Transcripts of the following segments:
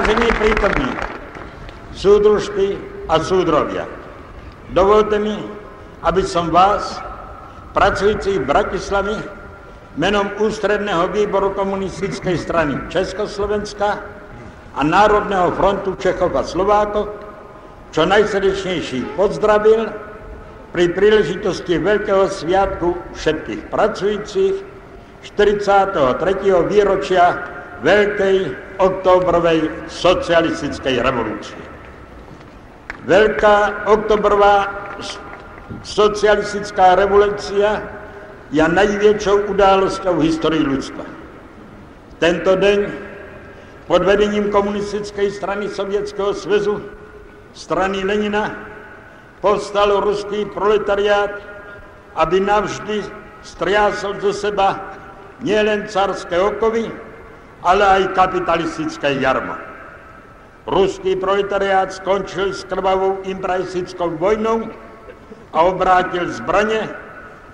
Vážení prítomní, súdružky a súdrovia, dovolte mi, aby som vás, pracujúcich v Bratislavi, menom Ústredného výboru komunistickej strany Československa a Národného frontu Čechov a Slovákov čo najsrdečnejší pozdravil pri príležitosti Veľkého sviatku všetkých pracujúcich 43. výročia Veľkej oktobrovej socialistickej revolúcie. Veľká oktobrová socialistická revolúcia je najväčšou událosťou v histórii ľudstva. Tento deň pod vedením komunistickej strany Sovietskeho zväzu, strany Lenina, povstal ruský proletariát, aby navždy striasol zo seba nielen carské okovy, ale aj kapitalistické jarmo. Ruský proletariát skončil s krvavou imperialistickou vojnou a obrátil zbrane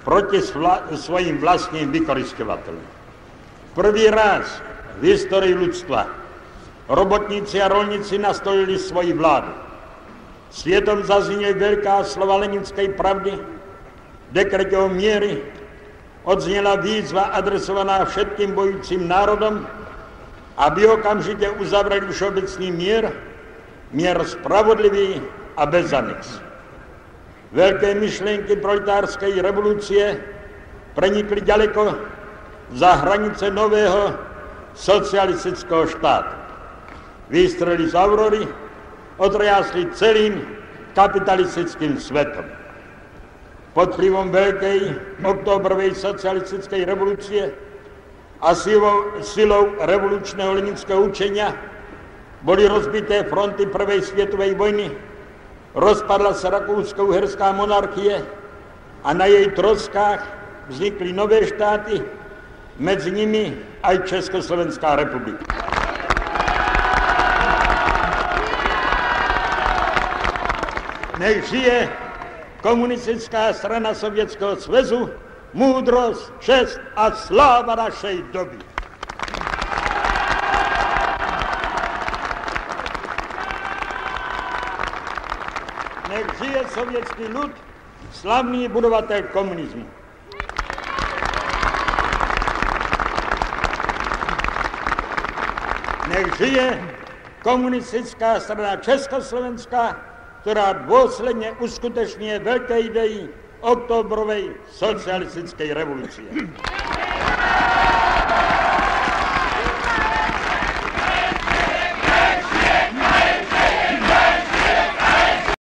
proti svojim vlastným vykoristovateľom. Prvý raz v histórii ľudstva robotníci a rolníci nastolili svoji vládu. Svietom zaznie veľká slova leninskej pravdy, dekrete o miery, odznela výzva adresovaná všetkým bojúcim národom, aby okamžite uzavreli všeobecný mier, mier spravodlivý a bez anex. Veľké myšlienky proletárskej revolúcie prenikli ďaleko za hranice nového socialistického štátu. Výstrely z Aurory otriasli celým kapitalistickým svetom. Pod vplyvom veľkej oktobrovej socialistickej revolúcie a silou, silou revolučného leninského učenia boli rozbité fronty Prvej svetovej vojny, rozpadla sa Rakúsko-Uherská monarchie a na jej troskách vznikli nové štáty, medzi nimi aj Československá republika. Nech žije komunistická strana Sovietskeho zväzu, múdrosť, čest a sláva našej doby. Nech žije sovietský ľud, slavný budovateľ komunizmu. Nech žije komunistická strana Československá, ktorá dôsledne uskutečňuje veľké idei oktobrovej socialistickej revolúcie.